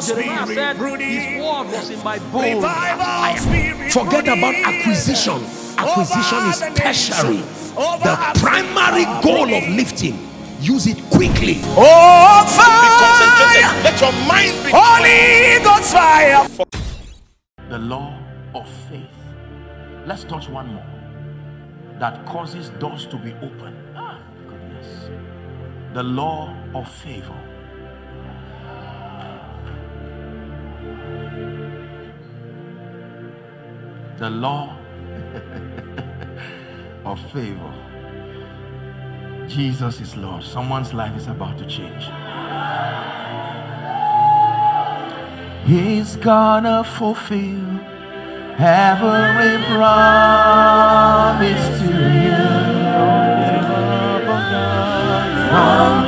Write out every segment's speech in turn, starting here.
Jeremiah said, His word was in my bones. Revival spirit Forget about acquisition. Acquisition over is the tertiary. The primary goal of lifting, use it quickly. Oh, fire! Let your mind be Holy Ghost fire! the law of faith. Let's touch one more that causes doors to be open. Ah, goodness. The law of favor. The law of favor. Jesus is Lord. Someone's life is about to change. He's gonna fulfill every promise to you.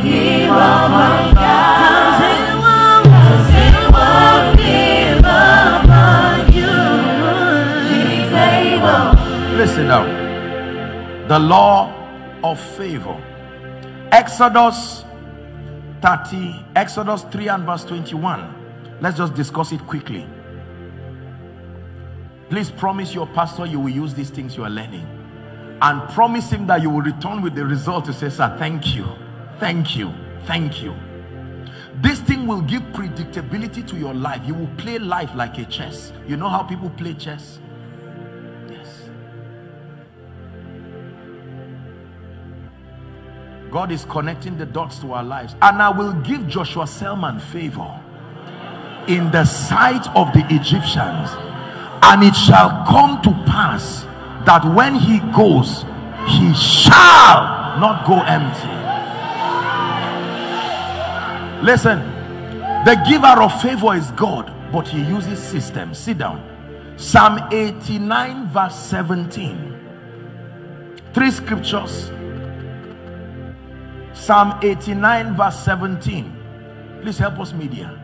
Give up on Listen The law of favor. Exodus 30, Exodus 3 and verse 21. Let's just discuss it quickly. Please promise your pastor you will use these things you are learning. And promise him that you will return with the result to say, Sir, thank you, thank you, thank you. This thing will give predictability to your life. You will play life like a chess. You know how people play chess? God is connecting the dots to our lives. And I will give Joshua Selman favor in the sight of the Egyptians. And it shall come to pass that when he goes, he shall not go empty. Listen, the giver of favor is God, but he uses systems. Sit down. Psalm 89, verse 17. Three scriptures. Psalm 89, verse 17. Please help us, media.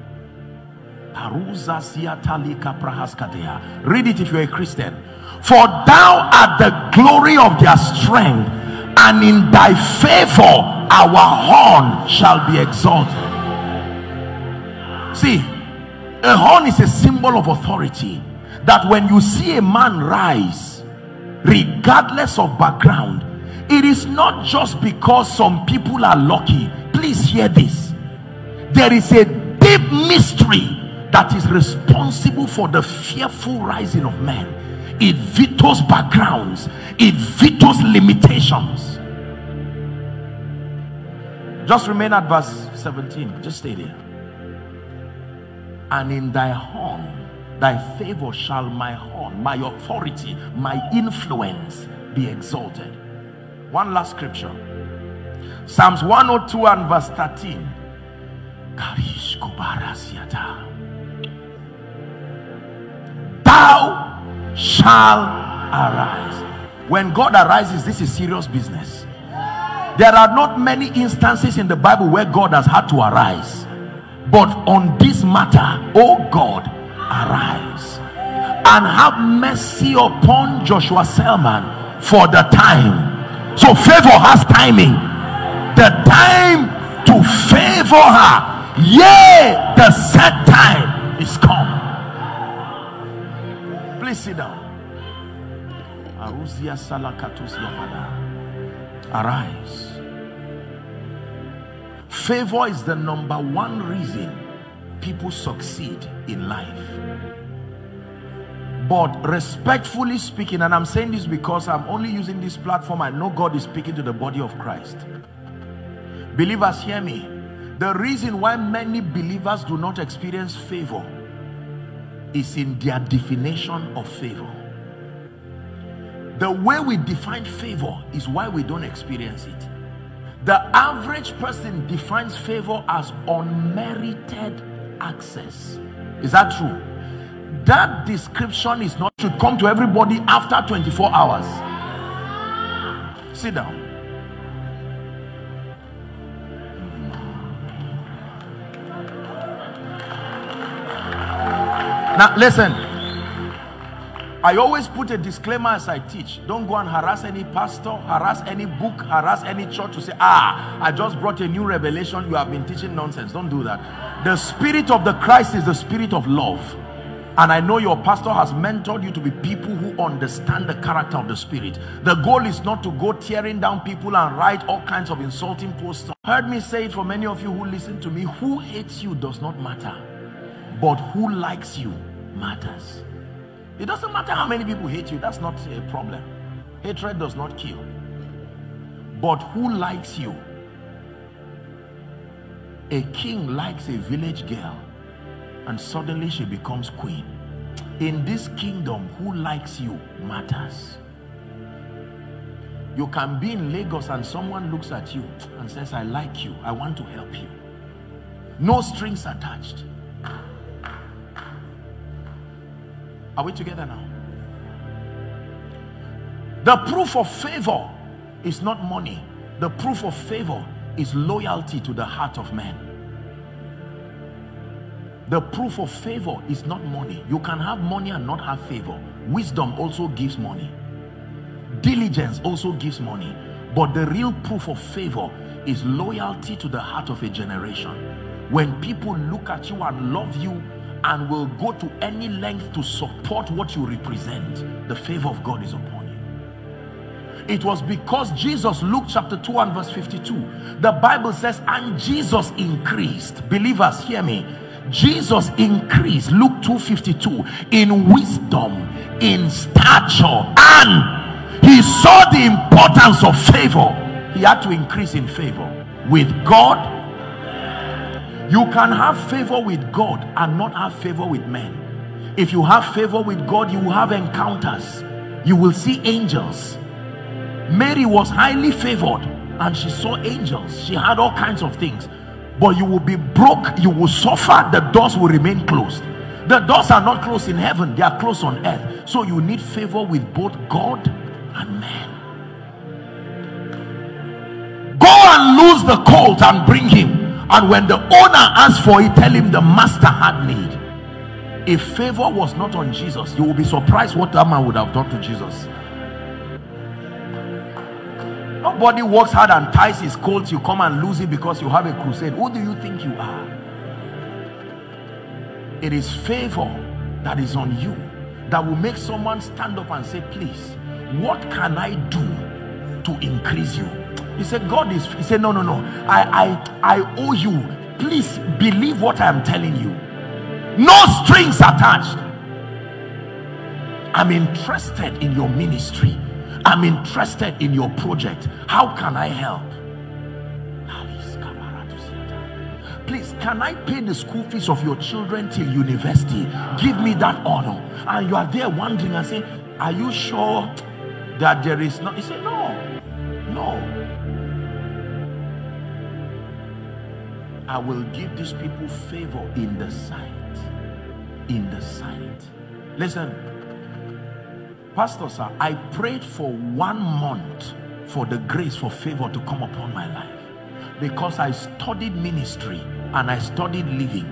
Read it if you're a Christian. For thou art the glory of their strength, and in thy favor our horn shall be exalted. See, a horn is a symbol of authority. That when you see a man rise, regardless of background, it is not just because some people are lucky. Please hear this. There is a deep mystery that is responsible for the fearful rising of men. It vetoes backgrounds, it vetoes limitations. Just remain at verse 17. Just stay there. And in thy horn, thy favor shall my horn, my authority, my influence be exalted. One last scripture. Psalms 102 and verse 13. Karish kubarasiata. Thou shall arise. When God arises, this is serious business. There are not many instances in the Bible where God has had to arise. But on this matter, oh God, arise and have mercy upon Joshua Selman for the time. So favor has timing. The time to favor her, yea, the set time is come. Please sit down. Arise. Favor is the number one reason people succeed in life. But respectfully speaking, and I'm saying this because I'm only using this platform, I know God is speaking to the body of Christ. Believers, hear me. The reason why many believers do not experience favor is in their definition of favor. The way we define favor is why we don't experience it. The average person defines favor as unmerited access. Is that true? That description is not should come to everybody after 24 hours. Sit down. Now listen. I always put a disclaimer as I teach. Don't go and harass any pastor, harass any book, harass any church to say, ah, I just brought a new revelation. You have been teaching nonsense. Don't do that. The spirit of the Christ is the spirit of love. And I know your pastor has mentored you to be people who understand the character of the spirit. The goal is not to go tearing down people and write all kinds of insulting posts. Heard me say it for many of you who listen to me who hates you does not matter, but who likes you matters. It doesn't matter how many people hate you, that's not a problem. Hatred does not kill. But who likes you? A king likes a village girl and suddenly she becomes queen. In this kingdom, who likes you matters. You can be in Lagos and someone looks at you and says, I like you, I want to help you. No strings attached. Are we together now? The proof of favor is not money. The proof of favor is loyalty to the heart of man. The proof of favor is not money. You can have money and not have favor. Wisdom also gives money. Diligence also gives money. But the real proof of favor is loyalty to the heart of a generation. When people look at you and love you and will go to any length to support what you represent, the favor of God is upon you. It was because Jesus, Luke chapter 2 and verse 52, the Bible says, and Jesus increased. Believers, hear me Jesus increased, Luke 2.52, in wisdom, in stature, and he saw the importance of favor. He had to increase in favor with God. You can have favor with God and not have favor with men. If you have favor with God, you will have encounters. You will see angels. Mary was highly favored and she saw angels. She had all kinds of things but you will be broke you will suffer the doors will remain closed. The doors are not closed in heaven they are closed on earth. So you need favor with both god and man. Go and lose the colt and bring him. And when the owner asks for it tell him the master had need. If favor was not on jesus you will be surprised what that man would have done to jesus Nobody works hard and ties his coat. You come and lose it because you have a crusade. Who do you think you are? It is favor that is on you that will make someone stand up and say, please, what can I do to increase you? He said, God is, he said, no, no, no. I, I, I owe you. Please believe what I am telling you. No strings attached. I'm interested in your ministry. I'm interested in your project. How can I help? Please, can I pay the school fees of your children till university? Give me that honor. And you are there wondering and saying, Are you sure that there is no? He said, No, no. I will give these people favor in the sight. In the sight. Listen, Pastor, sir, I prayed for one month for the grace for favor to come upon my life because I studied ministry and I studied living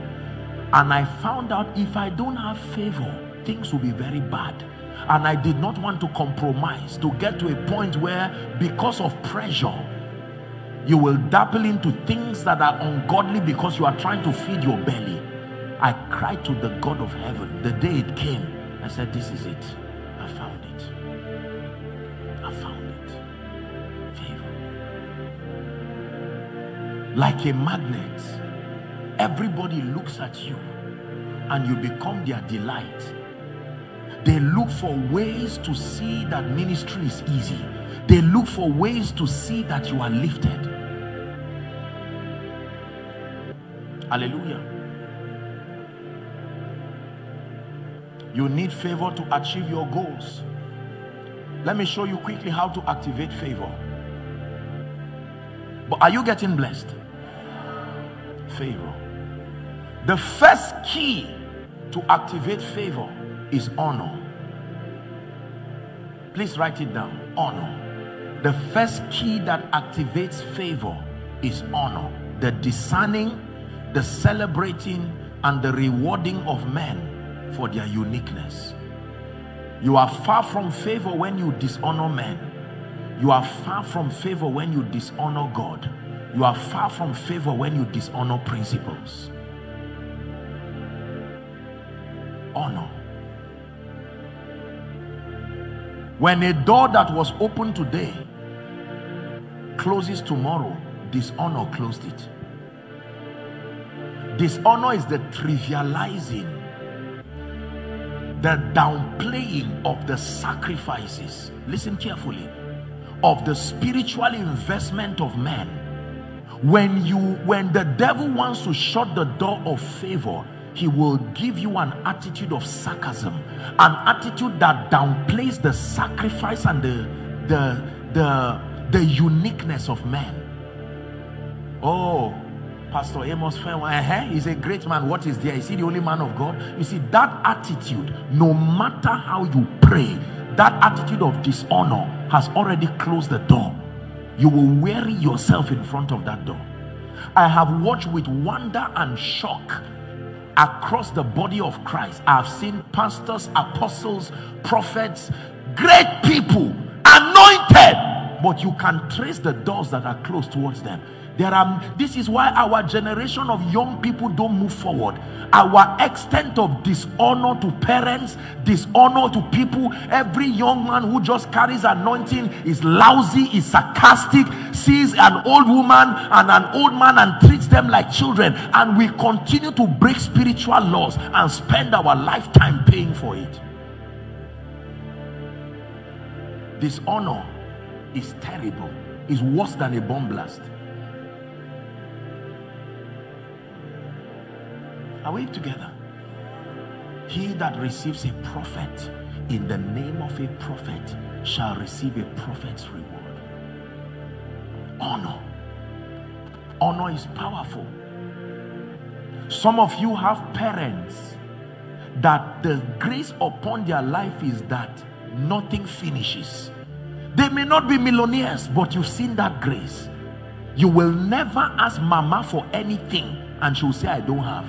and I found out if I don't have favor, things will be very bad. And I did not want to compromise to get to a point where, because of pressure, you will dabble into things that are ungodly because you are trying to feed your belly. I cried to the God of heaven the day it came. I said, This is it. Like a magnet everybody looks at you and you become their delight. They look for ways to see that ministry is easy. They look for ways to see that you are lifted. Hallelujah. You need favor to achieve your goals. Let me show you quickly how to activate favor. But are you getting blessed favor. The first key to activate favor is honor. Please write it down. Honor. The first key that activates favor is honor. The discerning, the celebrating, and the rewarding of men for their uniqueness. You are far from favor when you dishonor men. You are far from favor when you dishonor God. You are far from favor when you dishonor principles. honor. When a door that was open today closes tomorrow, dishonor closed it. Dishonor is the trivializing, the downplaying of the sacrifices. Listen carefully. Of the spiritual investment of men. When you when the devil wants to shut the door of favor, he will give you an attitude of sarcasm, an attitude that downplays the sacrifice and the the the, the uniqueness of man. Oh, Pastor Amos uh-huh, he's a great man. What is there? Is he the only man of God? You see, that attitude, no matter how you pray, that attitude of dishonor has already closed the door. You will weary yourself in front of that door. I have watched with wonder and shock across the body of Christ. I've seen pastors, apostles, prophets, great people, anointed, but you can trace the doors that are closed towards them. There are this is why our generation of young people don't move forward. Our extent of dishonor to parents, dishonor to people. Every young man who just carries anointing is lousy, is sarcastic, sees an old woman and an old man and treats them like children. And we continue to break spiritual laws and spend our lifetime paying for it. Dishonor is terrible, is worse than a bomb blast. Are we together? He that receives a prophet in the name of a prophet shall receive a prophet's reward. Honor. Honor is powerful. Some of you have parents that the grace upon their life is that nothing finishes. They may not be millionaires, but you've seen that grace. You will never ask mama for anything and she'll say, I don't have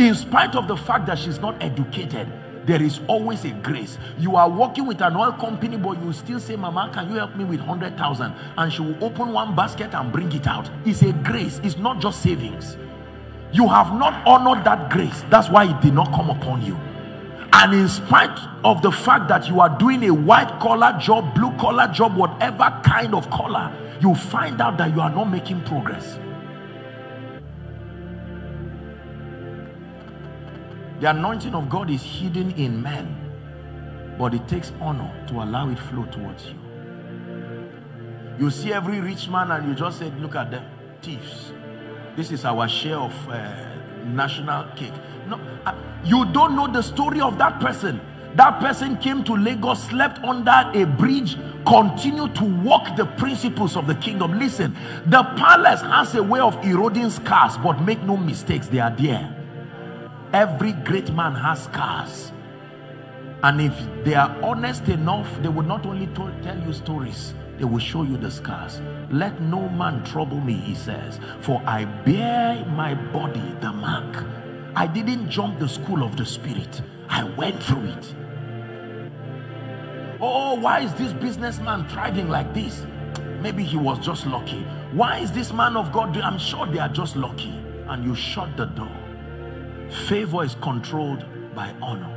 in spite of the fact that she's not educated there is always a grace. You are working with an oil company but you still say mama can you help me with 100,000 and she will open one basket and bring it out. It's a grace. It's not just savings. You have not honored that grace. That's why it did not come upon you. And in spite of the fact that you are doing a white collar job blue collar job whatever kind of collar you find out that you are not making progress The anointing of God is hidden in men, but it takes honor to allow it flow towards you. You see every rich man and you just said, look at them, thieves. This is our share of uh, national cake. No, uh, you don't know the story of that person. That person came to Lagos, slept under a bridge, continued to walk the principles of the kingdom. Listen, the palace has a way of eroding scars, but make no mistakes, they are there. Every great man has scars. And if they are honest enough, they will not only tell you stories, they will show you the scars. Let no man trouble me, he says, for I bear my body the mark. I didn't jump the school of the spirit, I went through it. Oh, why is this businessman thriving like this? Maybe he was just lucky. Why is this man of God? I'm sure they are just lucky. And you shut the door. Favor is controlled by honor.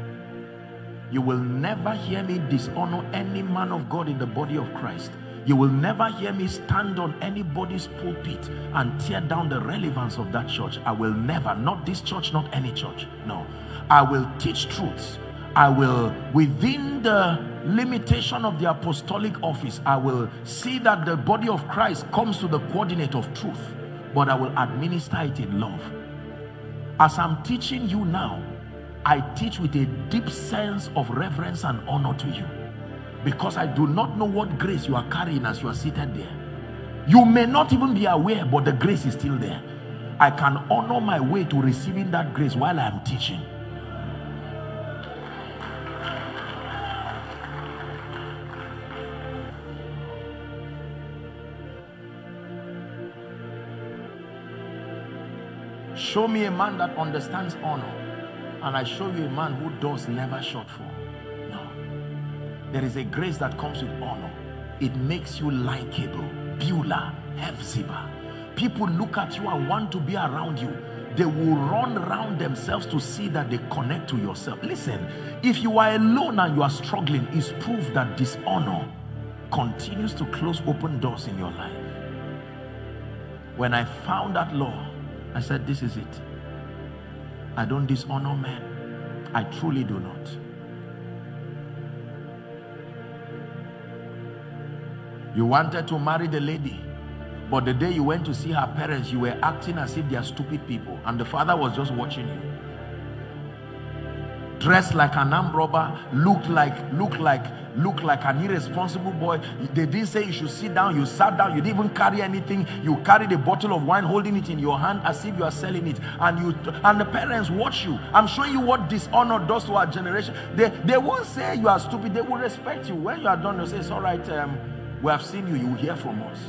You will never hear me dishonor any man of God in the body of Christ. You will never hear me stand on anybody's pulpit and tear down the relevance of that church. I will never, not this church, not any church. No. I will teach truths. I will, within the limitation of the apostolic office, I will see that the body of Christ comes to the coordinate of truth, but I will administer it in love. As I'm teaching you now, I teach with a deep sense of reverence and honor to you. Because I do not know what grace you are carrying as you are seated there. You may not even be aware, but the grace is still there. I can honor my way to receiving that grace while I am teaching. Show me a man that understands honor, and I show you a man who does never short for. No. There is a grace that comes with honor. It makes you likable. Beulah, Hephzibah. People look at you and want to be around you. they will run around themselves to see that they connect to yourself. Listen, if you are alone and you are struggling, it's proof that dishonor continues to close open doors in your life. When I found that law, I said, This is it. I don't dishonor men. I truly do not. You wanted to marry the lady, but the day you went to see her parents, you were acting as if they are stupid people, and the father was just watching you. Dressed like an armed robber, looked like, looked like, looked like an irresponsible boy. They didn't say you should sit down. You sat down. You didn't even carry anything. You carried a bottle of wine, holding it in your hand as if you are selling it. And you and the parents watch you. I'm showing you what dishonor does to our generation. They they won't say you are stupid. They will respect you. When you are done, they say it's all right. Um, we have seen you. You will hear from us.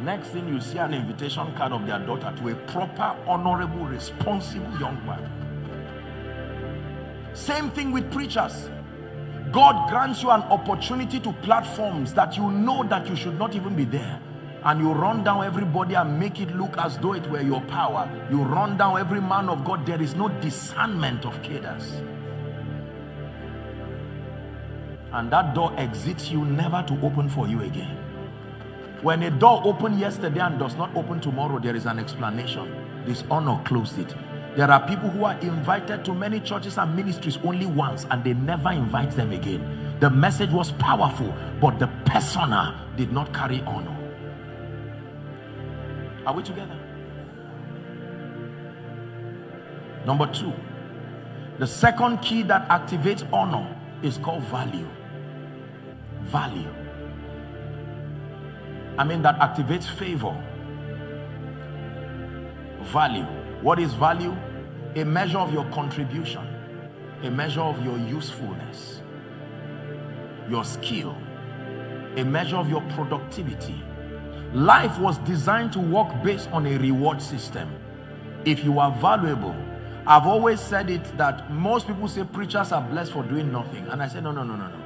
Next thing you see an invitation card of their daughter to a proper, honorable, responsible young man. Same thing with preachers. God grants you an opportunity to platforms that you know that you should not even be there. And you run down everybody and make it look as though it were your power. You run down every man of God. There is no discernment of cadres. And that door exits you never to open for you again. When a door opened yesterday and does not open tomorrow, there is an explanation. This honor closed it. There are people who are invited to many churches and ministries only once and they never invite them again. The message was powerful, but the persona did not carry honor. Are we together? Number two, the second key that activates honor is called value value. I mean, that activates favor. Value. What is value? A measure of your contribution, a measure of your usefulness, your skill, a measure of your productivity. Life was designed to work based on a reward system. If you are valuable, I've always said it that most people say preachers are blessed for doing nothing. And I say, no, no, no, no, no.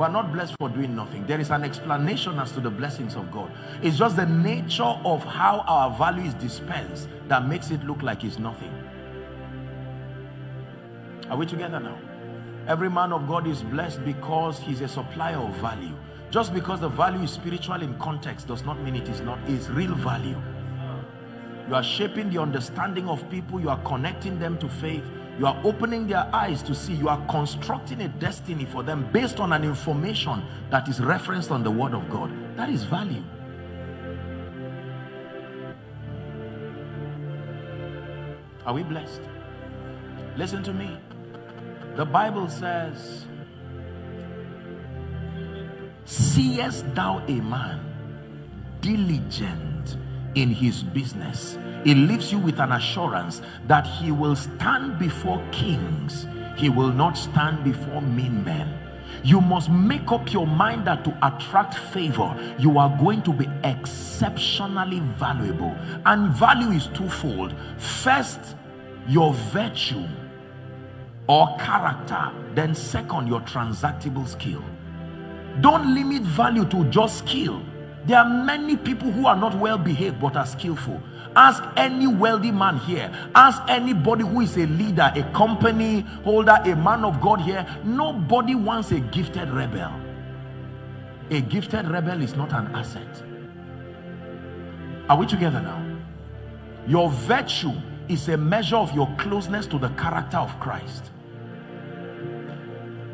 We are not blessed for doing nothing. There is an explanation as to the blessings of God. It's just the nature of how our value is dispensed that makes it look like it's nothing. Are we together now? Every man of God is blessed because he's a supplier of value. Just because the value is spiritual in context does not mean it is not. It's real value. You are shaping the understanding of people. You are connecting them to faith you are opening their eyes to see. You are constructing a destiny for them based on an information that is referenced on the word of God. That is value. Are we blessed? Listen to me. The Bible says, Seest thou a man diligent in his business? it leaves you with an assurance that he will stand before kings. He will not stand before mean men. You must make up your mind that to attract favor you are going to be exceptionally valuable. And value is twofold. First your virtue or character. Then second your transactable skill. Don't limit value to just skill there are many people who are not well behaved but are skillful Ask any wealthy man here. Ask anybody who is a leader, a company holder, a man of God here. Nobody wants a gifted rebel. A gifted rebel is not an asset. Are we together now? Your virtue is a measure of your closeness to the character of Christ.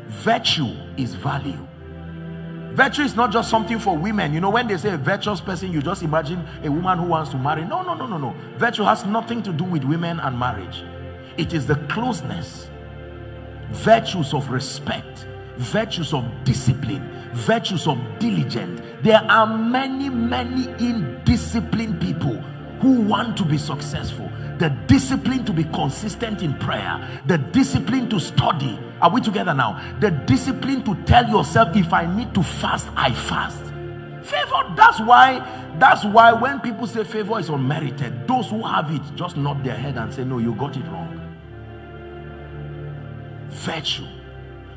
Virtue is value. Virtue is not just something for women. You know, when they say a virtuous person, you just imagine a woman who wants to marry. No, no, no, no, no. Virtue has nothing to do with women and marriage. It is the closeness, virtues of respect, virtues of discipline, virtues of diligence. There are many, many indisciplined people who want to be successful the discipline to be consistent in prayer, the discipline to study. Are we together now? The discipline to tell yourself, if I need to fast, I fast. Favor, that's why, that's why when people say favor is unmerited, those who have it just nod their head and say, No, you got it wrong. Virtue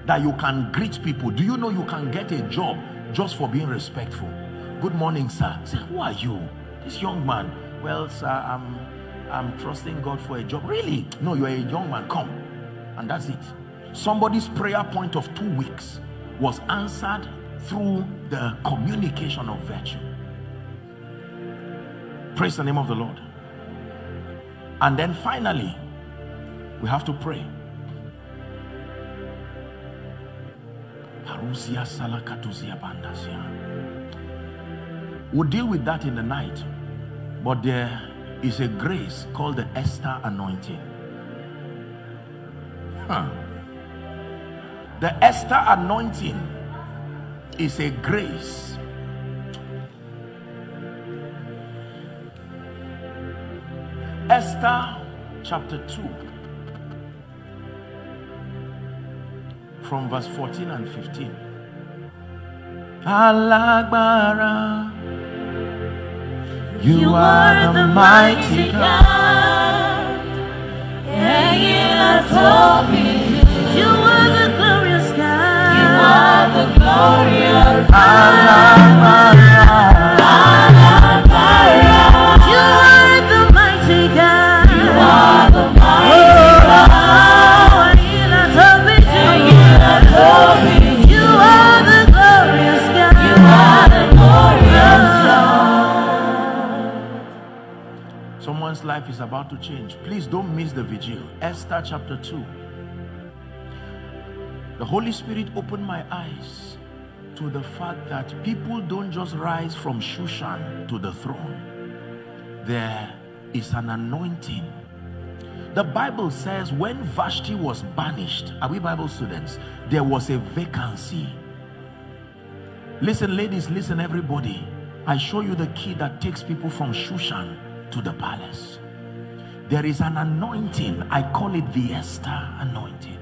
that you can greet people. Do you know you can get a job just for being respectful? Good morning, sir. Say, who are you? This young man. Well, sir, I'm I'm trusting God for a job. Really? No, you're a young man. Come. And that's it. Somebody's prayer point of two weeks was answered through the communication of virtue. Praise the name of the Lord. And then finally, we have to pray. We'll deal with that in the night. But there is a grace called the Esther anointing. Huh. The Esther anointing is a grace Esther chapter 2 from verse 14 and 15 Alagbara You are the mighty God. Hanging told me. You are the glorious God. You are the glorious God. You is about to change. Please don't miss the vigil. Esther chapter 2. The Holy Spirit opened my eyes to the fact that people don't just rise from Shushan to the throne. There is an anointing. The Bible says when Vashti was banished, are we Bible students? There was a vacancy. Listen, ladies, listen, everybody. I show you the key that takes people from Shushan to the palace. There is an anointing. I call it the Esther anointing.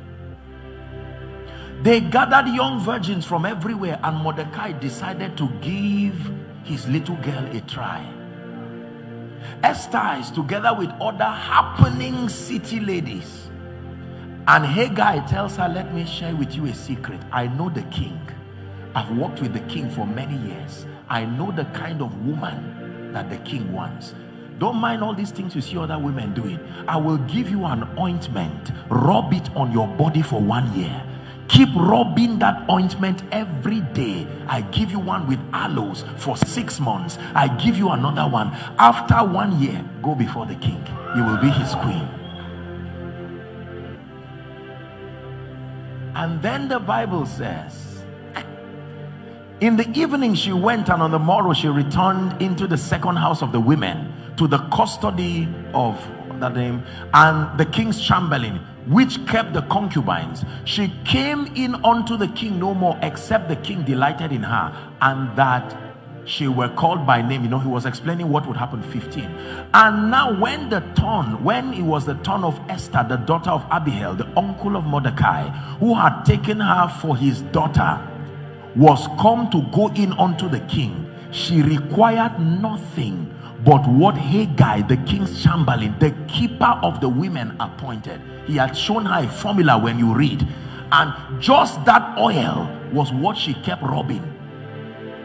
They gathered young virgins from everywhere, and Mordecai decided to give his little girl a try. Esther is together with other happening city ladies. And Hegai tells her, Let me share with you a secret. I know the king. I've worked with the king for many years. I know the kind of woman that the king wants. Don't mind all these things you see other women doing. I will give you an ointment. Rub it on your body for one year. Keep rubbing that ointment every day. I give you one with aloes for six months. I give you another one. After one year, go before the king. You will be his queen. And then the Bible says, in the evening she went, and on the morrow she returned into the second house of the women to the custody of that name and the king's chamberlain which kept the concubines. She came in unto the king no more except the king delighted in her and that she were called by name. You know he was explaining what would happen 15 and now when the turn when it was the turn of esther the daughter of abihail the uncle of mordecai who had taken her for his daughter was come to go in unto the king she required nothing but what Hegai, the king's chamberlain, the keeper of the women appointed. He had shown her a formula when you read. And just that oil was what she kept rubbing.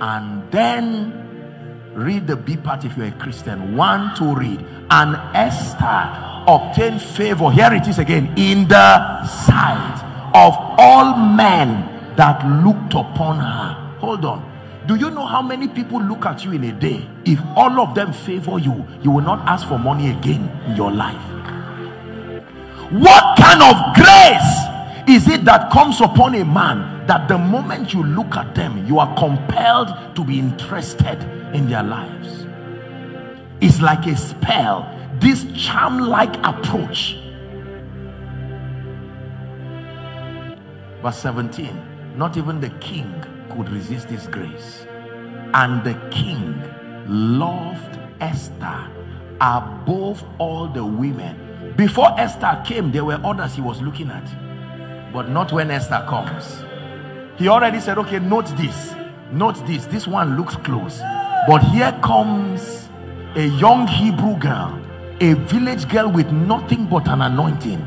And then read the B part if you're a Christian. One to read. And Esther obtained favor. Here it is again. In the sight of all men that looked upon her. Hold on. Do you know how many people look at you in a day? If all of them favor you, you will not ask for money again in your life. What kind of grace is it that comes upon a man that the moment you look at them, you are compelled to be interested in their lives? It's like a spell, this charm like approach. Verse 17 Not even the king could resist his grace. And the king loved Esther above all the women. Before Esther came, there were others he was looking at. But not when Esther comes. He already said, okay, note this. Note this. This one looks close. But here comes a young Hebrew girl, a village girl with nothing but an anointing.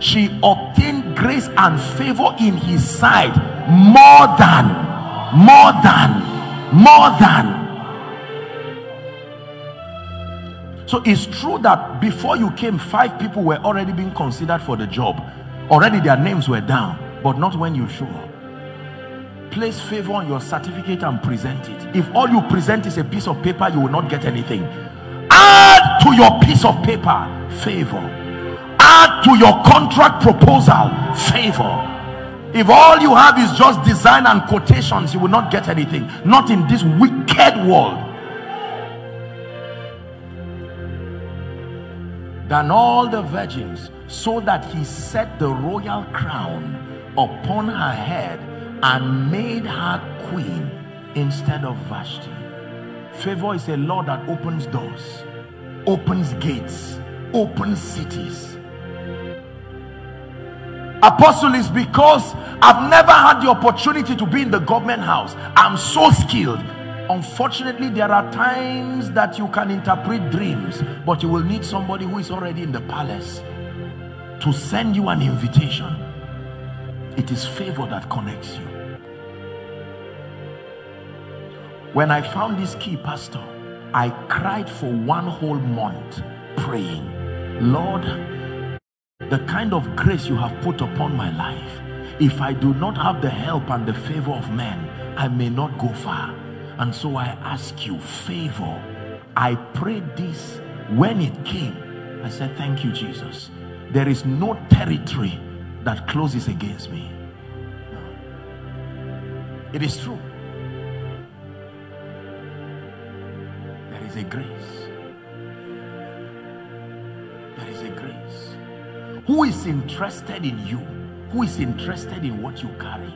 She obtained grace and favor in his sight more than more than more than So it's true that before you came, five people were already being considered for the job. Already their names were down, but not when you show up. Place favor on your certificate and present it. If all you present is a piece of paper, you will not get anything. Add to your piece of paper favor. To your contract proposal favor. If all you have is just design and quotations, you will not get anything. Not in this wicked world. Than all the virgins, so that he set the royal crown upon her head and made her queen instead of Vashti. Favor is a law that opens doors, opens gates, opens cities Apostle is because I've never had the opportunity to be in the government house. I'm so skilled. Unfortunately, there are times that you can interpret dreams, but you will need somebody who is already in the palace to send you an invitation. It is favor that connects you. When I found this key, Pastor, I cried for one whole month praying, Lord, the kind of grace you have put upon my life. If I do not have the help and the favor of men I may not go far. And so I ask you favor. I prayed this when it came. I said thank you Jesus. There is no territory that closes against me. No. it is true. There is a grace who is interested in you? Who is interested in what you carry?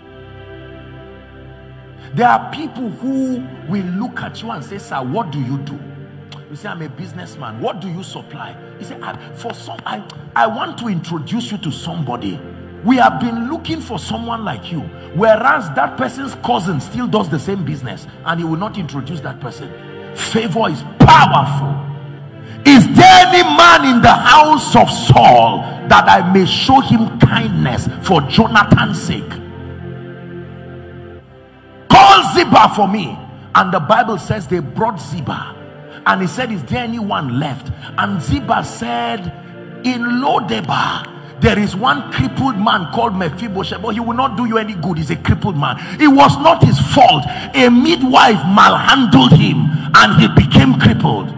There are people who will look at you and say sir what do you do? You say i'm a businessman. What do you supply? You say for some i i want to introduce you to somebody. We have been looking for someone like you. Whereas that person's cousin still does the same business and he will not introduce that person. Favor is powerful is there any man in the house of Saul that I may show him kindness for Jonathan's sake? Call Ziba for me. And the Bible says they brought Ziba. And he said, Is there anyone left? And Ziba said, In Lodebar, there is one crippled man called Mephibosheth, but he will not do you any good. He's a crippled man. It was not his fault. A midwife malhandled him and he became crippled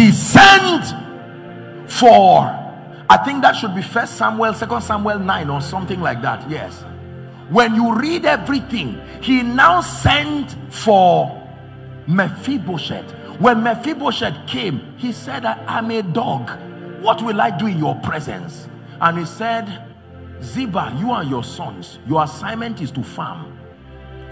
he sent for. I think that should be first samuel second samuel 9 or something like that yes. When you read everything he now sent for mephibosheth. When mephibosheth came he said i'm a dog. What will i do in your presence? And he said ziba you and your sons your assignment is to farm.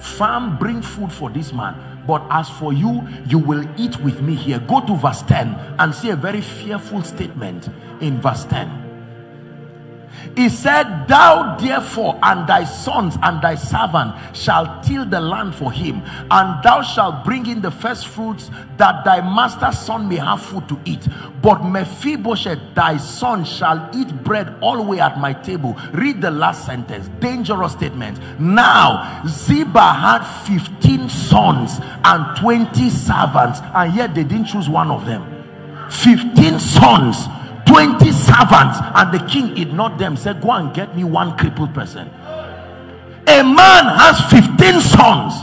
Farm bring food for this man but as for you, you will eat with me here. Go to verse 10 and see a very fearful statement in verse 10. He said, Thou therefore and thy sons and thy servant shall till the land for him, and thou shalt bring in the first fruits that thy master's son may have food to eat. But Mephibosheth, thy son, shall eat bread always at my table. Read the last sentence. Dangerous statement. Now, Ziba had 15 sons and 20 servants, and yet they didn't choose one of them. 15 sons 20 servants. And the king ignored them said go and get me one crippled person. A man has 15 sons.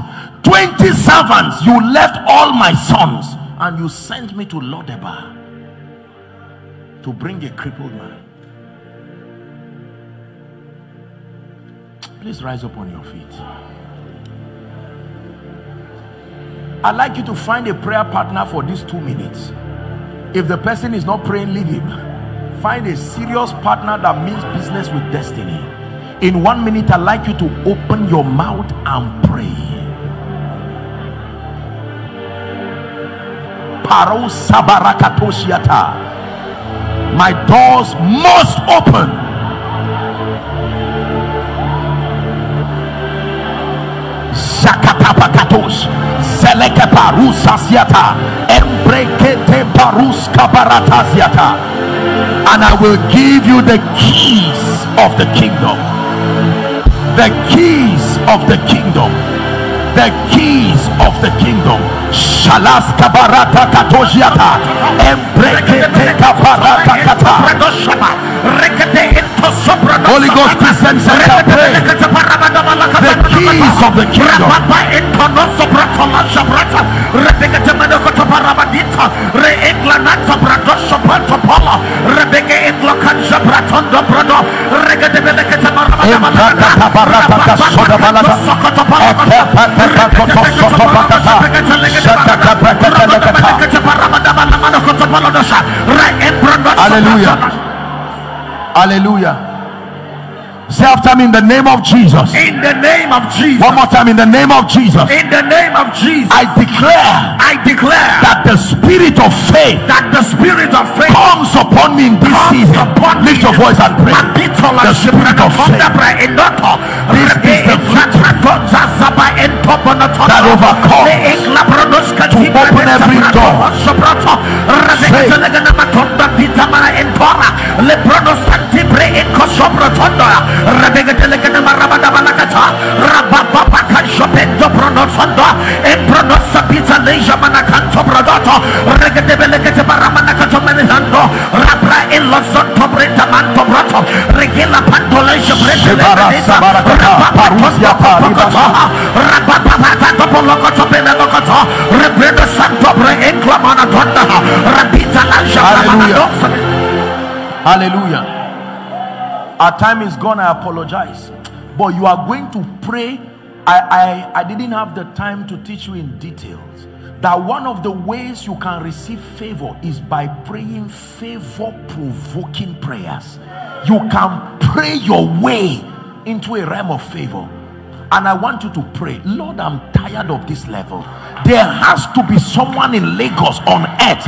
20 servants you left all my sons and you sent me to Lodebar to bring a crippled man. Please rise up on your feet. I'd like you to find a prayer partner for these two minutes. If the person is not praying leave him find a serious partner that means business with destiny. In one minute i'd like you to open your mouth and pray. My doors must open. Zakatapakatos. Zeleke parusasiata Embrekete paruska barataziata and I will give you the keys of the kingdom. The keys of the kingdom. The keys of the kingdom. Shalas kabarata katoshiata. Embrekete kabarata kata. Holy Ghost Christian Center pray. The keys of the kingdom. Emprakata Hallelujah. Hallelujah. Say after me in the name of Jesus. In the name of Jesus. One more time in the name of Jesus. In the name of Jesus. I declare I declare that the spirit of faith that the spirit of faith comes upon me in this season. Lift your voice and pray. The spirit of faith This is the victory that overcomes to open every door. Shebara sabarakata, parusia paribasha. Hallelujah. Our time is gone. I apologize. But you are going to pray. I, I, I didn't have the time to teach you in details that one of the ways you can receive favor is by praying favor provoking prayers. You can pray your way into a realm of favor. And I want you to pray, Lord, I'm tired of this level. There has to be someone in Lagos on earth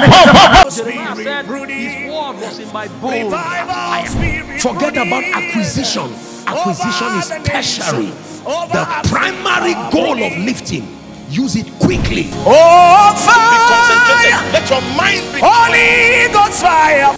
Lift your voice and pray. Jeremiah said his word was in my bowl. Forget about acquisition. Acquisition is tertiary. The primary goal of lifting, use it quickly. Oh, fire. Let your mind be Holy God's fire.